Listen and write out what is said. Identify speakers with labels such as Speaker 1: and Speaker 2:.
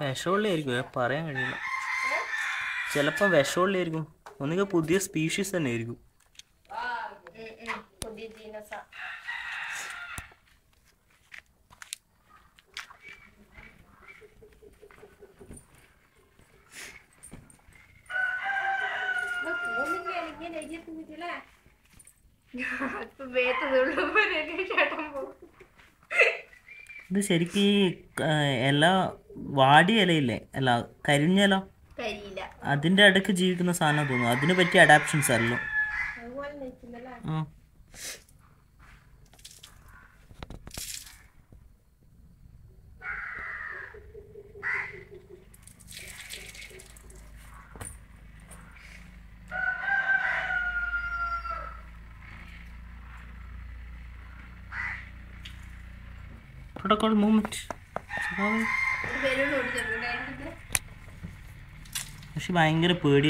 Speaker 1: വിഷമുള്ളായിരിക്കും പറയാൻ കഴിയില്ല. ചിലപ്പോൾ വിഷമുള്ളായിരിക്കും ഒന്നുകിൽ പുതിയ സ്പീഷീസ് തന്നെ ആയിരിക്കും.
Speaker 2: ചേട്ടൻ പോകും
Speaker 1: ഇത് ശരിക്കും ഈ ഇല വാടിയ ഇലയില്ലേ? അല്ല
Speaker 2: കരിഞ്ഞല
Speaker 1: അതിന്റെ ഇടയ്ക്ക് ജീവിക്കുന്ന സാധനം തോന്നുന്നു. അതിന് പറ്റിയ അഡാപ്ഷൻസ് അല്ലോ. ആ. Protocol movement. പക്ഷെ ഭയങ്കര പേടി.